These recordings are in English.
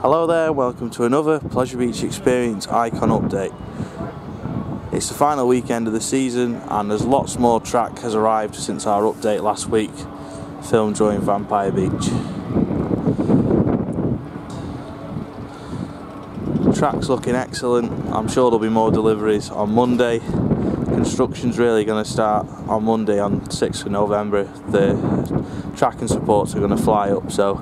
Hello there, welcome to another Pleasure Beach Experience Icon update. It's the final weekend of the season and there's lots more track has arrived since our update last week, filmed during Vampire Beach. Track's looking excellent, I'm sure there'll be more deliveries on Monday. Construction's really going to start on Monday on 6th of November. The track and supports are going to fly up so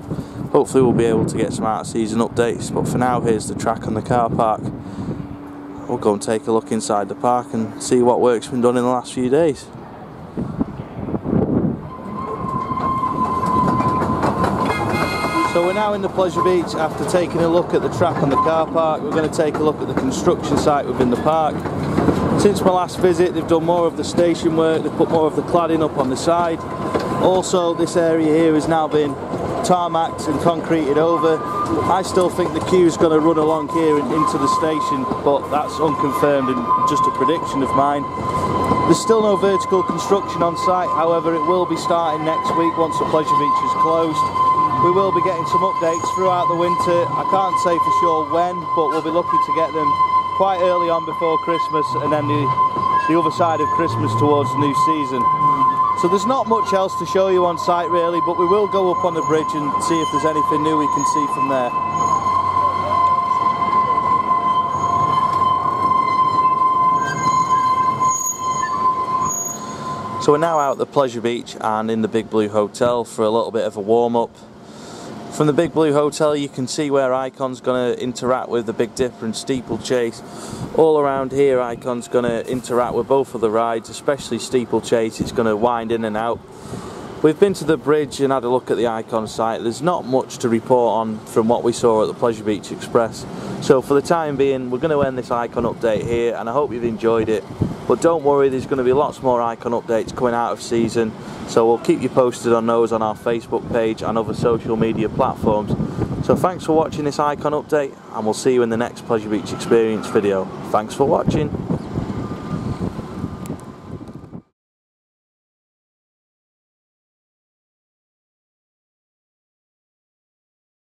hopefully we'll be able to get some out of season updates but for now here's the track and the car park we'll go and take a look inside the park and see what work's been done in the last few days So we're now in the Pleasure Beach after taking a look at the track and the car park. We're going to take a look at the construction site within the park. Since my last visit they've done more of the station work, they've put more of the cladding up on the side. Also this area here has now been tarmacked and concreted over. I still think the queue is going to run along here and into the station, but that's unconfirmed and just a prediction of mine. There's still no vertical construction on site, however it will be starting next week once the Pleasure Beach is closed. We will be getting some updates throughout the winter. I can't say for sure when, but we'll be looking to get them quite early on before Christmas and then the, the other side of Christmas towards the new season. So there's not much else to show you on site really, but we will go up on the bridge and see if there's anything new we can see from there. So we're now out at the Pleasure Beach and in the Big Blue Hotel for a little bit of a warm-up. From the Big Blue Hotel you can see where Icon's going to interact with the Big Dipper and Steeplechase. All around here Icon's going to interact with both of the rides, especially Steeplechase, it's going to wind in and out. We've been to the bridge and had a look at the Icon site. There's not much to report on from what we saw at the Pleasure Beach Express. So for the time being, we're going to end this Icon update here and I hope you've enjoyed it. But don't worry, there's going to be lots more Icon updates coming out of season. So we'll keep you posted on those on our Facebook page and other social media platforms. So thanks for watching this Icon update and we'll see you in the next Pleasure Beach Experience video. Thanks for watching.